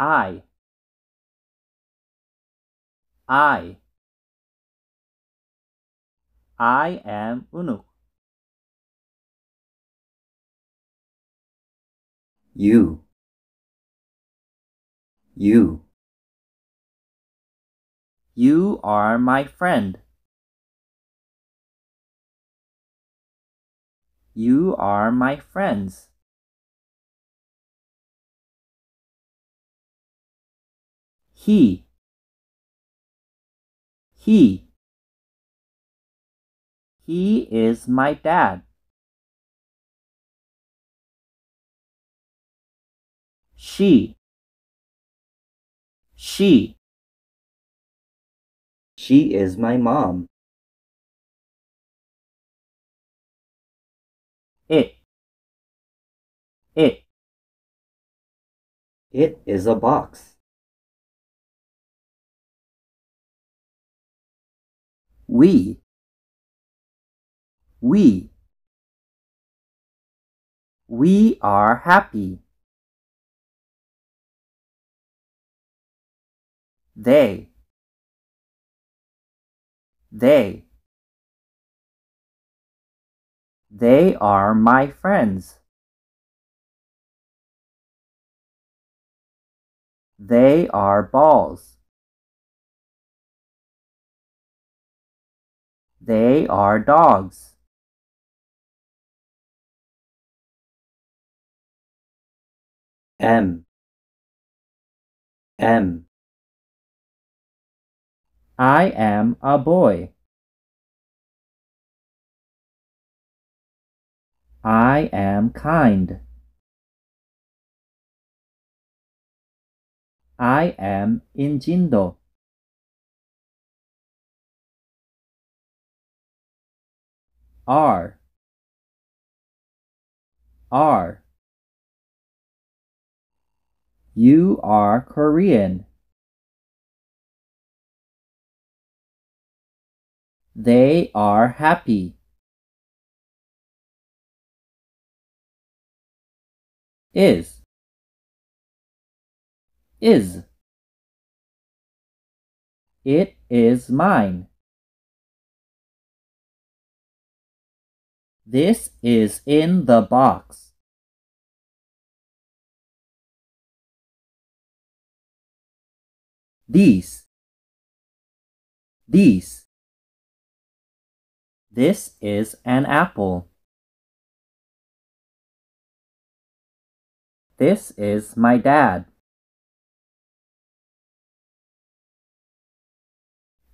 I I I am Unuk. You. You. You are my friend. You are my friends. He. He. He is my dad. She. She. She is my mom. It. It. It is a box. We. We. We are happy. They. They. They are my friends. They are balls. They are dogs. M. M. I am a boy. I am kind. I am Injindo. R R You are Korean. They are happy. Is is It is mine. This is in the box. These. These. This is an apple. This is my dad.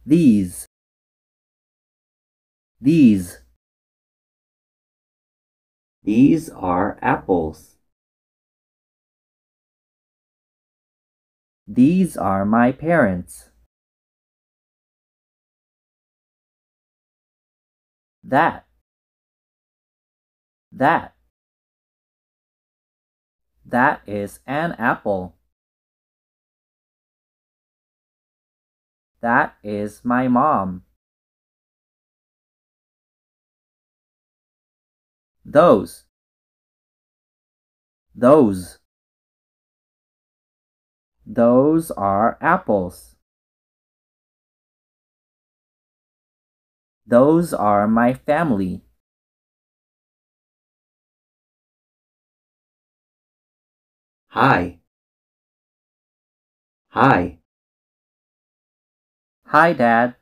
These. These. These are apples. These are my parents. That. That. That is an apple. That is my mom. Those. Those. Those are apples. Those are my family. Hi. Hi. Hi, Dad.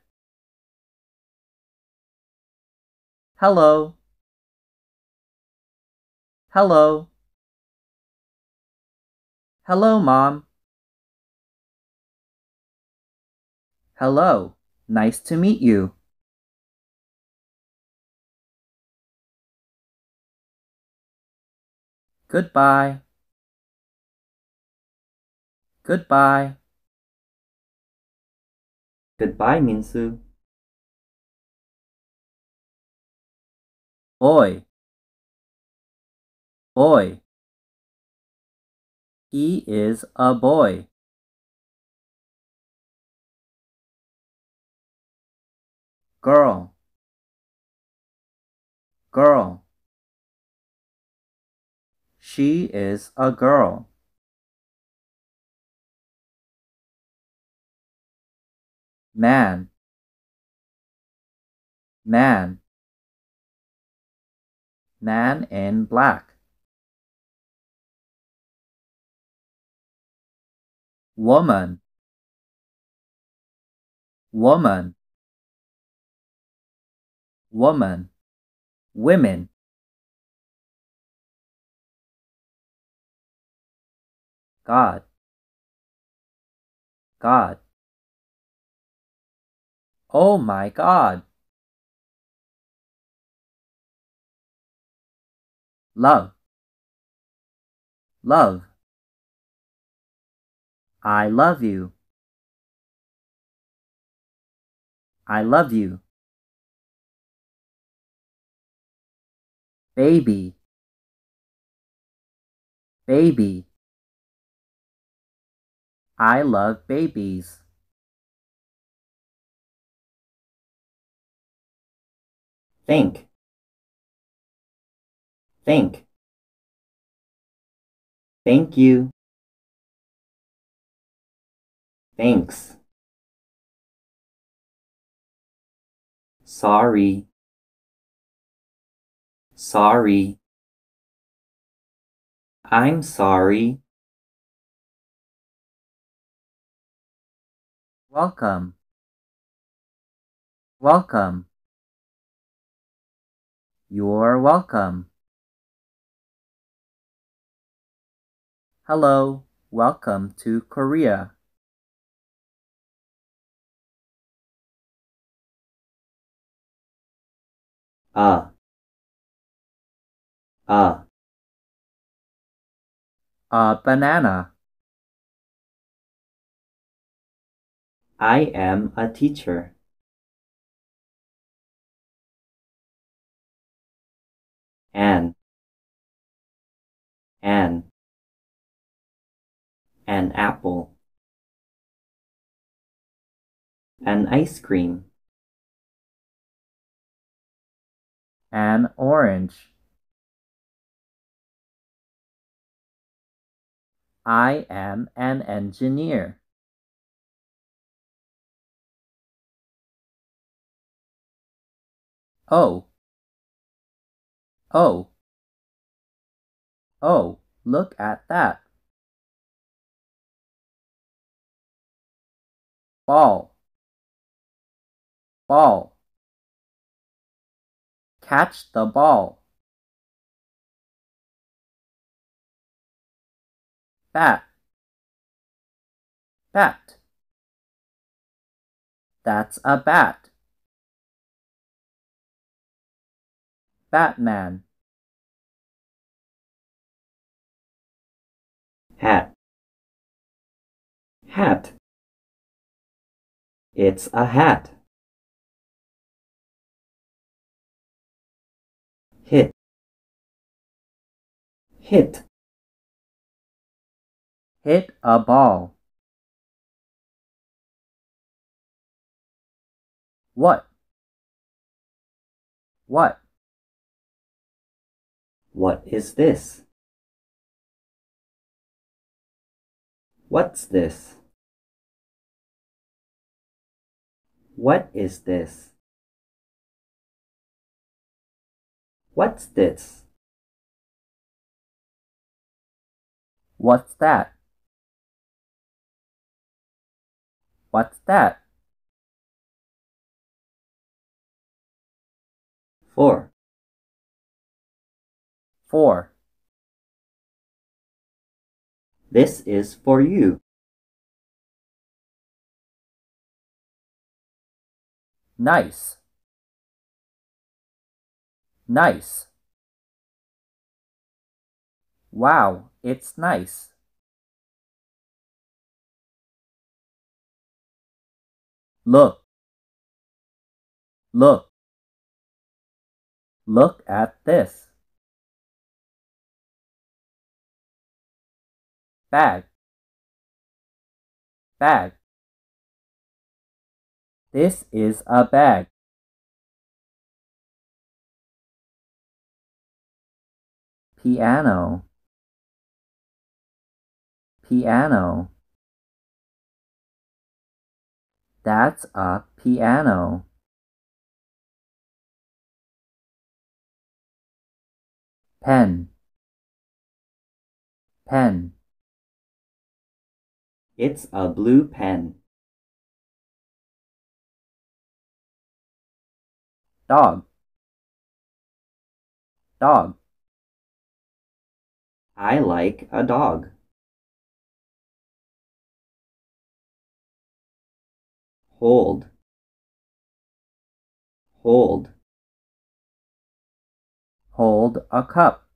Hello. Hello. Hello, Mom. Hello. Nice to meet you. Goodbye. Goodbye. Goodbye, Minsu. Boy boy. He is a boy. girl. Girl. She is a girl. Man. Man. Man in black. Woman, woman, woman, women. God, God. Oh my God. Love, love. I love you. I love you. Baby, baby. I love babies. Think. Think. Thank you. Thanks. Sorry. Sorry. I'm sorry. Welcome, welcome. You're welcome. Hello, welcome to Korea. A. A. A banana. I am a teacher. An. An. An apple. An ice cream. An orange. I am an engineer. Oh. Oh. Oh, look at that. Ball. Ball. Catch the ball. Bat. Bat. That's a bat. Batman. Hat. Hat. It's a hat. Hit. Hit. Hit a ball. What? What? What is this? What's this? What is this? What's this? What's that? What's that? For. For. This is for you. Nice. Nice. Wow, it's nice. Look. Look. Look at this. Bag. Bag. This is a bag. Piano. Piano. That's a piano. Pen. Pen. It's a blue pen. Dog. Dog. I like a dog. Hold. Hold. Hold a cup.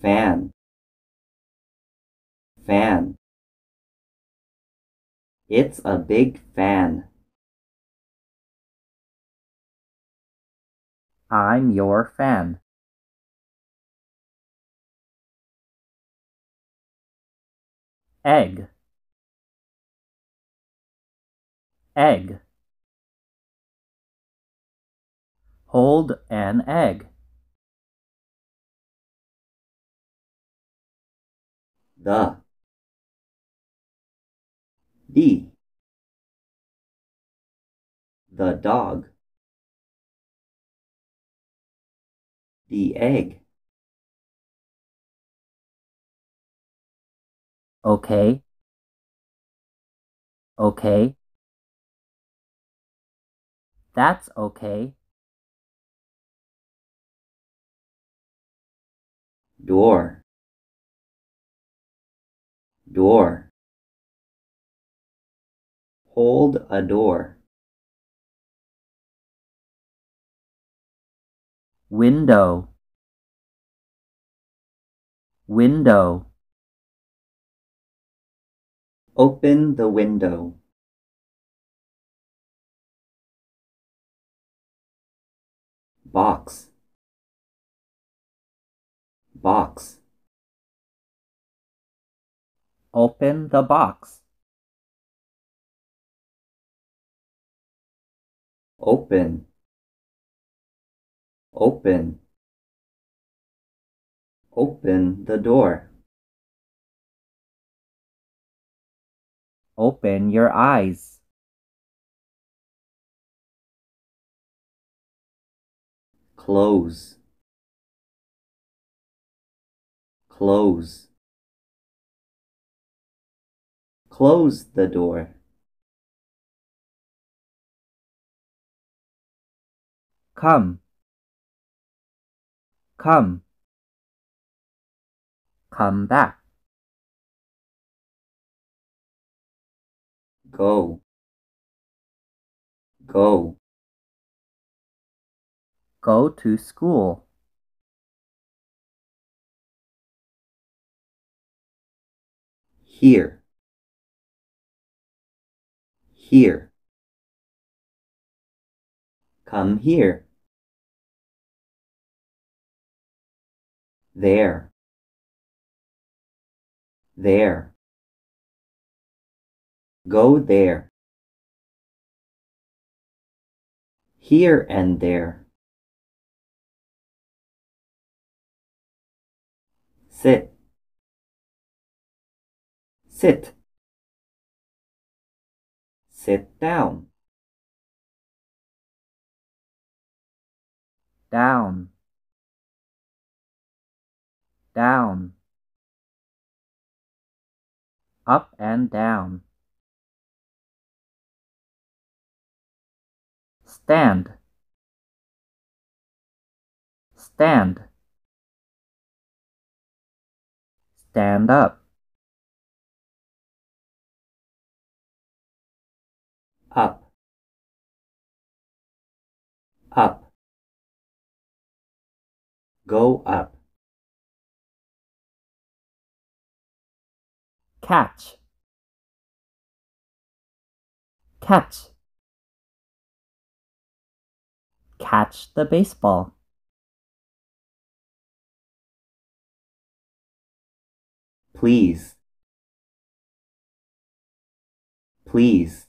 Fan. Fan. It's a big fan. I'm your fan. Egg. Egg. Hold an egg. The. The. The dog. The egg. Okay. Okay. That's okay. Door. Door. Hold a door. Window. Window. Open the window. Box. Box. Open the box. Open. Open. Open the door. Open your eyes. Close. Close. Close the door. Come. Come. Come back. Go. Go. Go to school. Here. Here. Come here. There. There. Go there. Here and there. Sit. Sit. Sit down. Down. Down. Up and down. Stand. Stand. Stand up. Up. Up. Go up. Catch. Catch. Catch the baseball. Please. Please.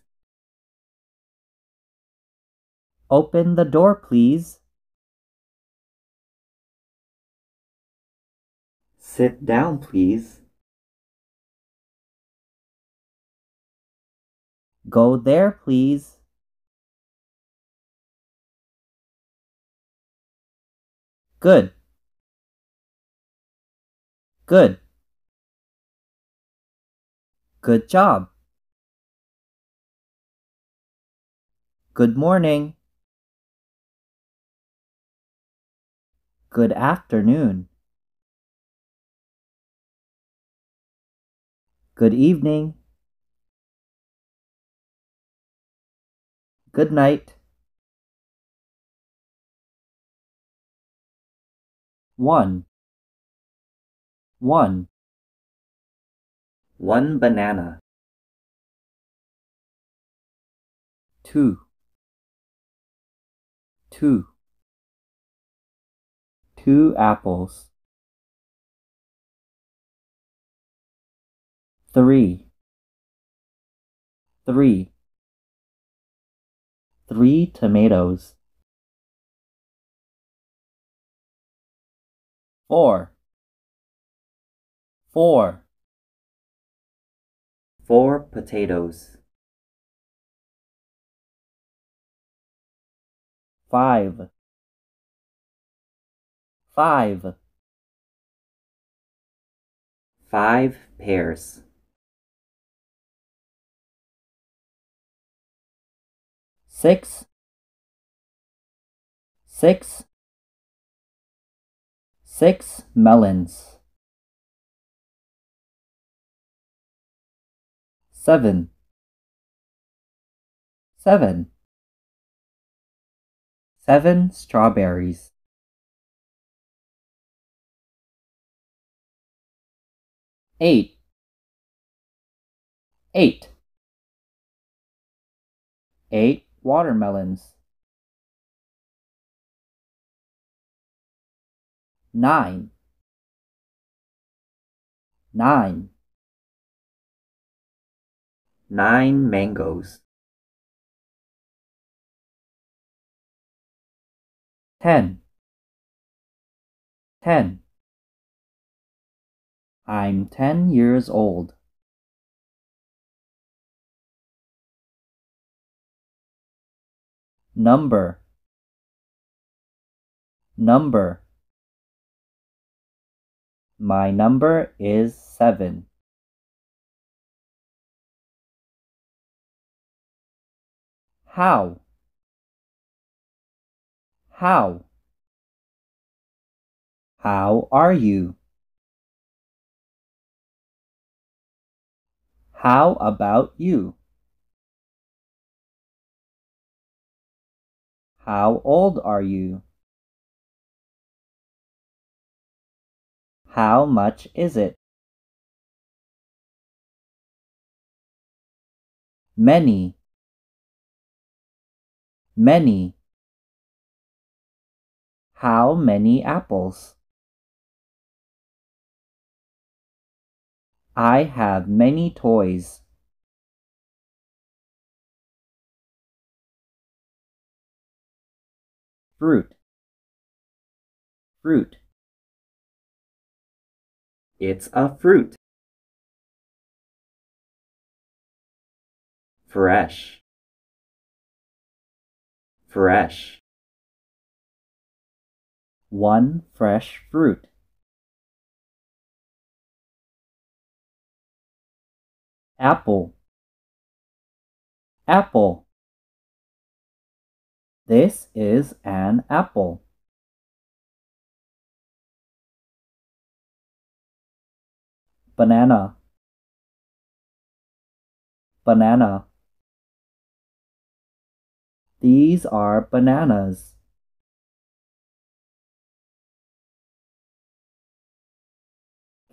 Open the door, please. Sit down, please. Go there, please. Good. Good. Good job. Good morning. Good afternoon. Good evening. Good night. One. One. One banana. Two. Two. Two apples. Three. Three. Three tomatoes. Four. Four. Four potatoes. Five. Five. Five pears. Six. Six. Six melons. Seven. Seven. Seven strawberries. Eight. Eight. Eight watermelons. Nine. Nine. Nine mangoes. Ten. Ten. I'm ten years old. Number. Number. My number is seven. How? How? How are you? How about you? How old are you? How much is it? Many. Many. How many apples? I have many toys. Fruit. Fruit. It's a fruit. Fresh. Fresh. One fresh fruit. Apple. Apple. This is an apple. Banana. Banana. These are bananas.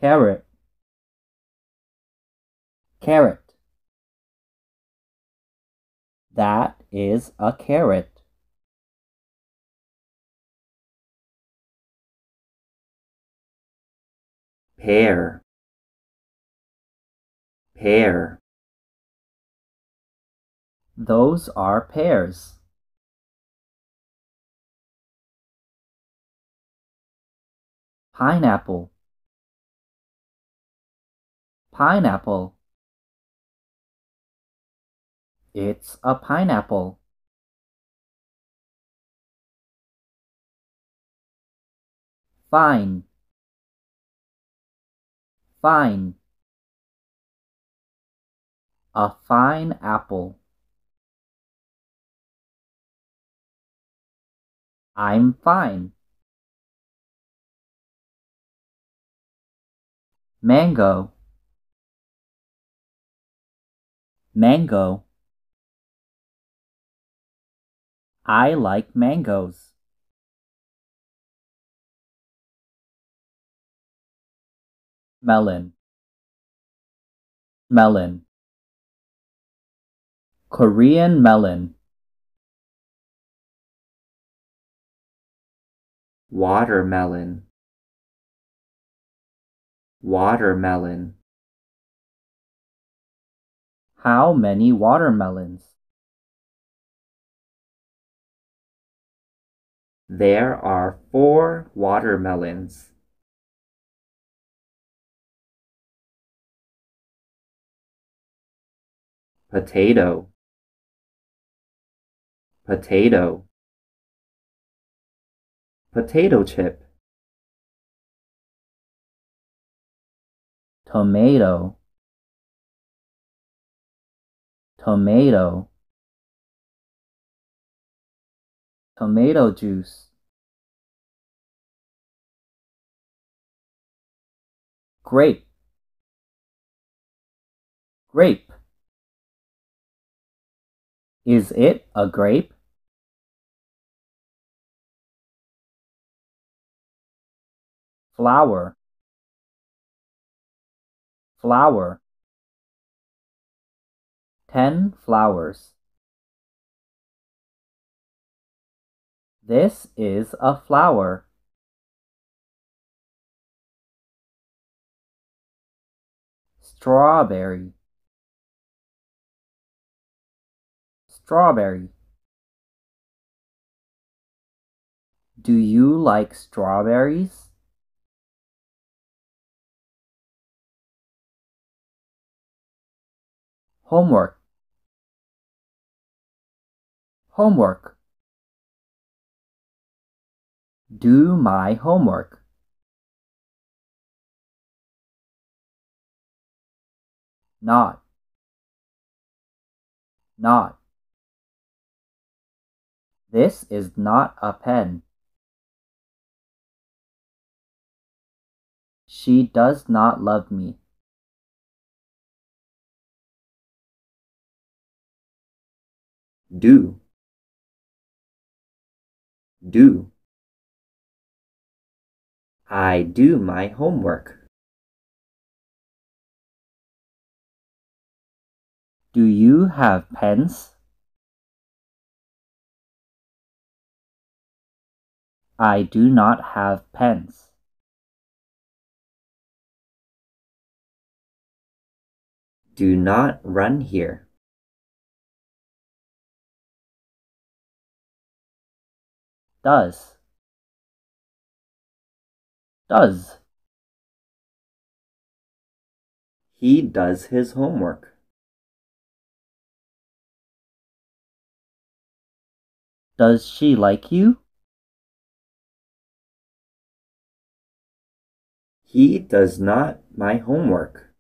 Carrot. Carrot. That is a carrot. Pear. Pear. Those are pears. Pineapple. Pineapple. It's a pineapple. Fine. Fine. A fine apple. I'm fine. Mango. Mango. I like mangoes. Melon. Melon. Korean melon. watermelon watermelon How many watermelons? There are four watermelons. Potato. Potato. Potato chip. Tomato. Tomato. Tomato juice. Grape. Grape Is it a grape? Flower Flower Ten flowers This is a flower. Strawberry Strawberry. Do you like strawberries? Homework. Homework. Do my homework. Not. Not This is not a pen. She does not love me. do do I do my homework. Do you have pens? I do not have pens. Do not run here. Does. Does. He does his homework. Does she like you? He does not my homework.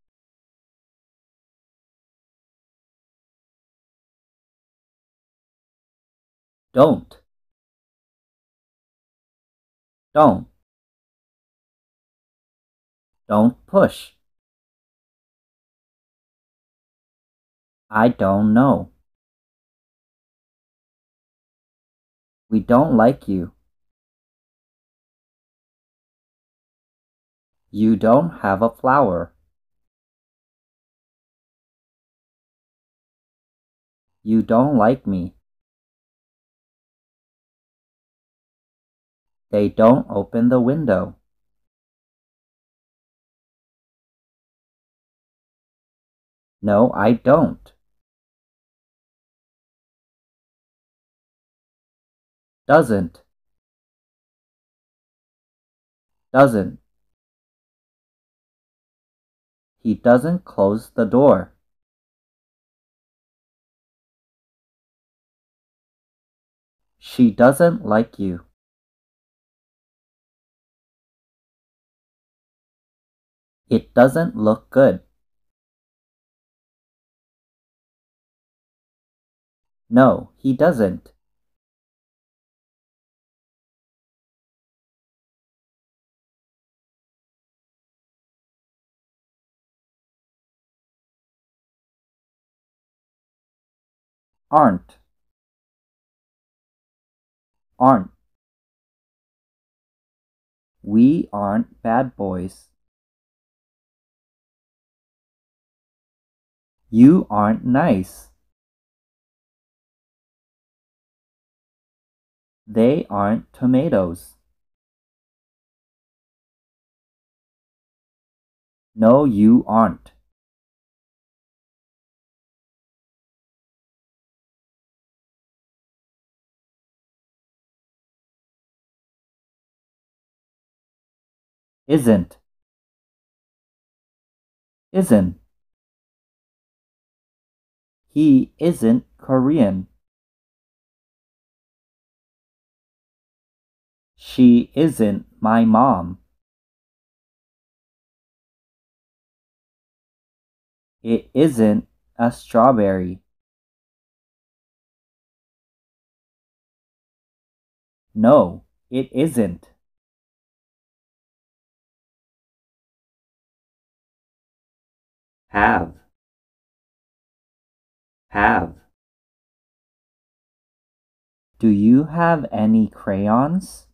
Don't. Don't. Don't push. I don't know. We don't like you. You don't have a flower. You don't like me. They don't open the window. No, I don't. Doesn't. Doesn't. He doesn't close the door. She doesn't like you. It doesn't look good. No, he doesn't. Aren't. Aren't. We aren't bad boys. You aren't nice. They aren't tomatoes. No, you aren't. Isn't. Isn't. He isn't Korean. She isn't my mom. It isn't a strawberry. No, it isn't. Have. Have. Do you have any crayons?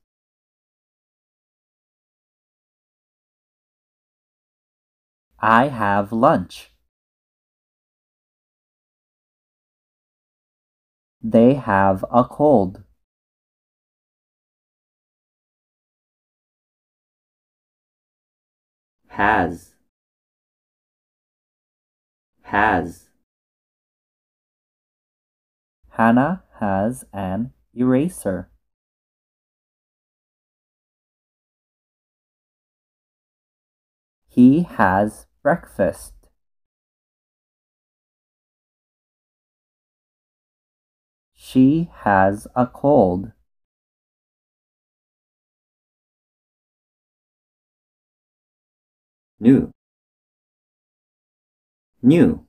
I have lunch. They have a cold. Has. Has. Hannah has an eraser. He has breakfast. She has a cold. New. New.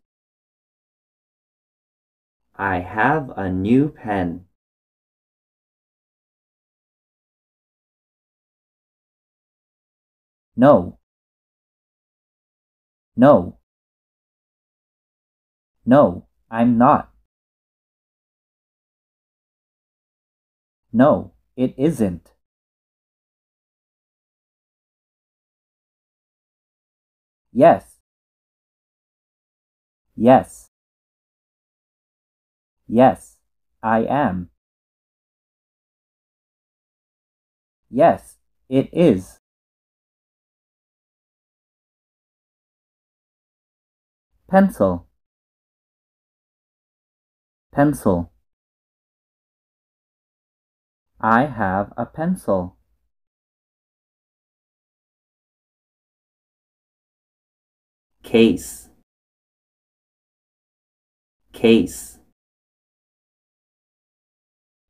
I have a new pen. No. No. No, I'm not. No, it isn't. Yes. Yes. Yes, I am. Yes, it is. Pencil. Pencil. I have a pencil. Case. Case.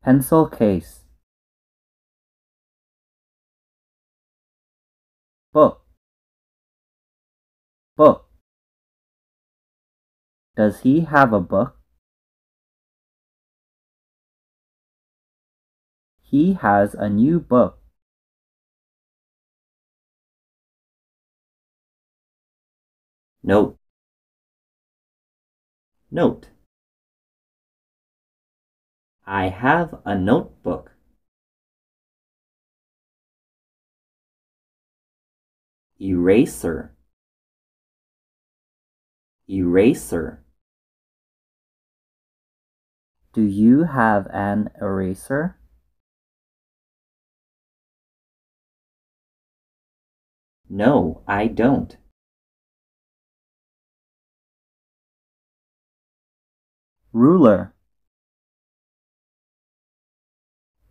Pencil case. Book. Book. Does he have a book? He has a new book. Note. Note. I have a notebook. Eraser. Eraser. Do you have an eraser? No, I don't. Ruler.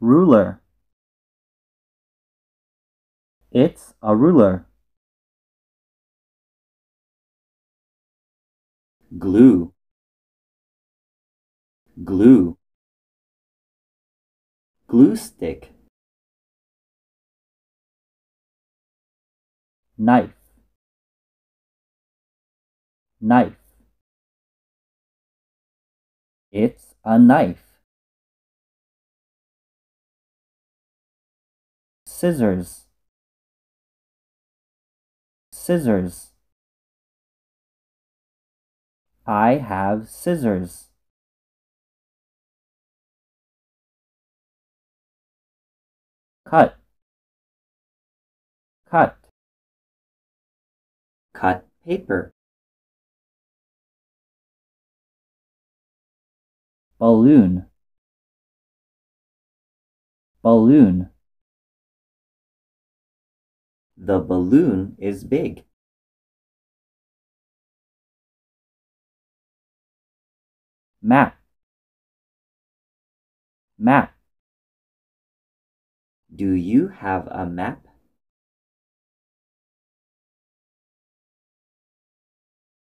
Ruler. It's a ruler. Glue. Glue. Glue stick. Knife. Knife. It's a knife. Scissors. Scissors. I have scissors. Cut. Cut. Cut paper. Balloon. Balloon. The balloon is big. Map. Map. Do you have a map?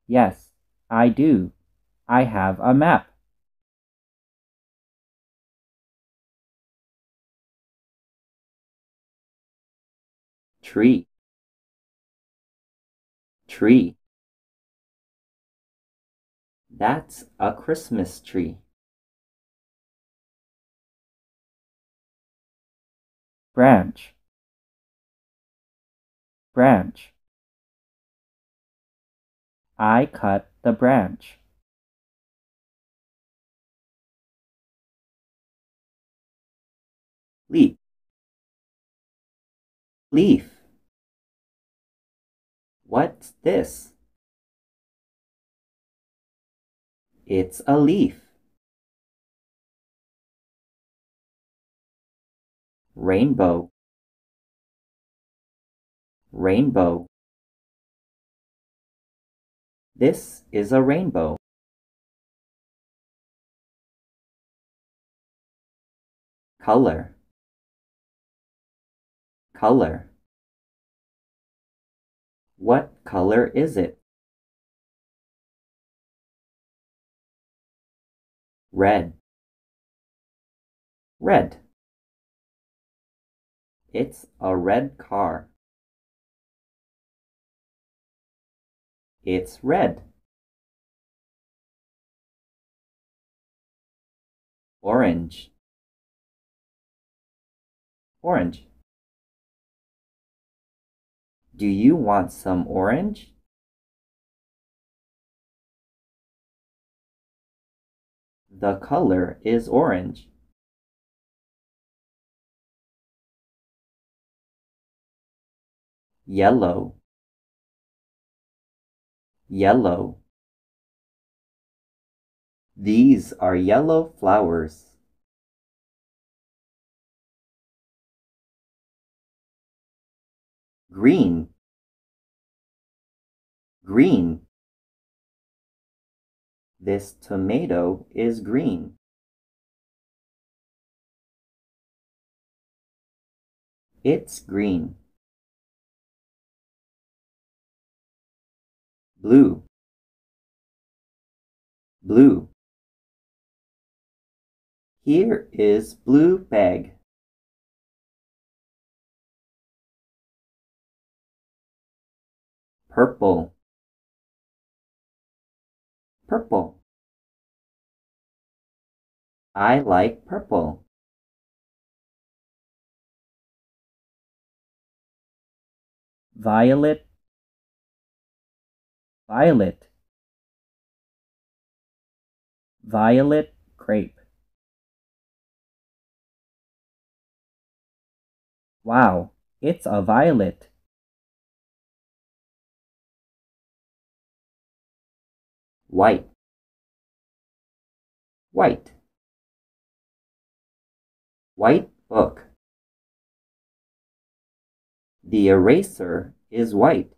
Yes, I do. I have a map. Tree. Tree. That's a Christmas tree. Branch. Branch. I cut the branch. Leaf. Leaf. What's this? It's a leaf. Rainbow. Rainbow. This is a rainbow. Color. Color. What color is it? Red. Red. It's a red car. It's red. Orange. Orange. Do you want some orange? The color is orange. Yellow. Yellow. These are yellow flowers. Green. Green. This tomato is green. It's green. Blue. Blue. Here is blue bag. Purple. Purple. I like purple. Violet. Violet. Violet crepe. Wow, it's a violet. White. White. White book. The eraser is white.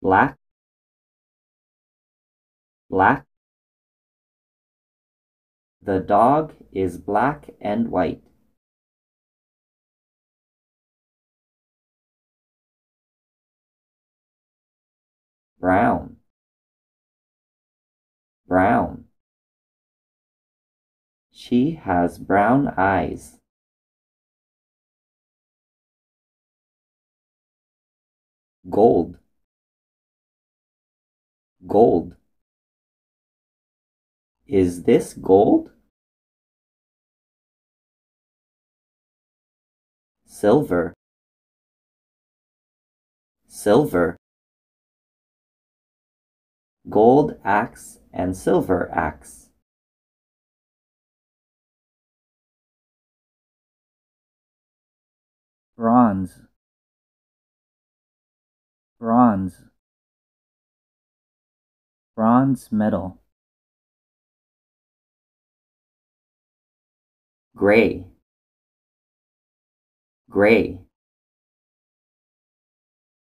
Black. Black. The dog is black and white. Brown. Brown. She has brown eyes. Gold. Gold. Is this gold? Silver. Silver. Gold axe and silver axe. Bronze. Bronze. Bronze medal. Gray. Gray.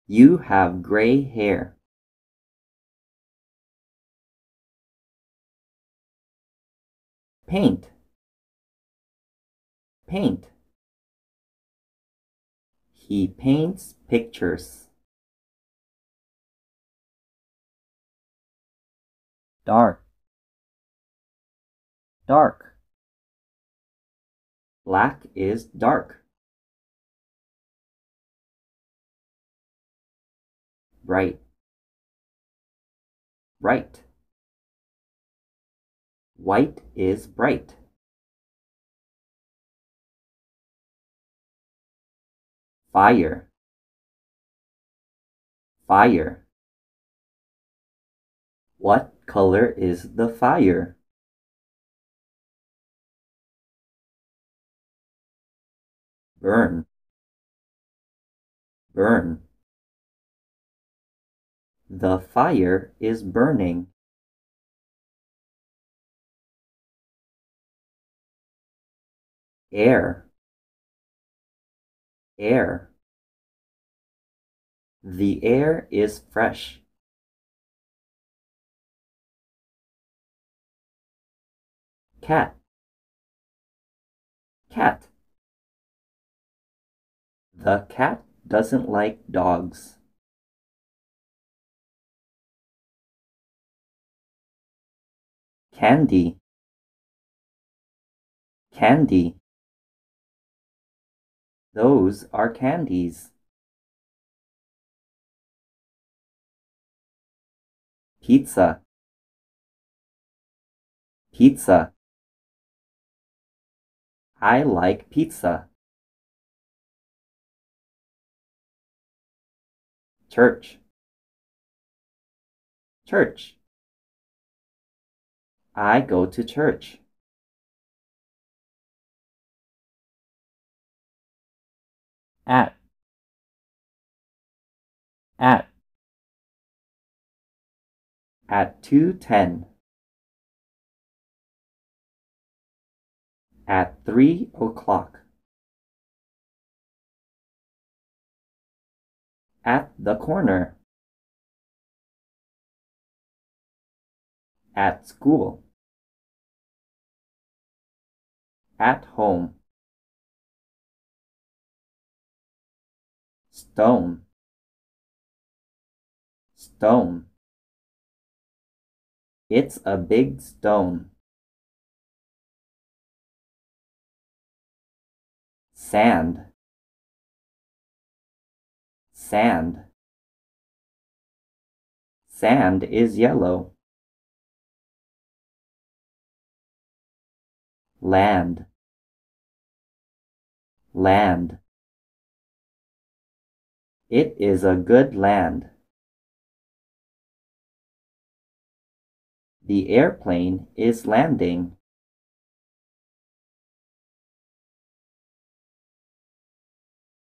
You have gray hair. Paint. Paint. He paints pictures. Dark. Dark. Black is dark. Bright. Bright. White is bright. Fire. Fire. What color is the fire? Burn. Burn. The fire is burning. Air. Air. The air is fresh. Cat. Cat. The cat doesn't like dogs. Candy. Candy. Those are candies. Pizza. Pizza. I like pizza. Church. Church. I go to church. At. At. At 2.10. At 3 o'clock. At the corner. At school. At home. Stone. Stone. It's a big stone. Sand. Sand. Sand is yellow. Land. Land. It is a good land. The airplane is landing.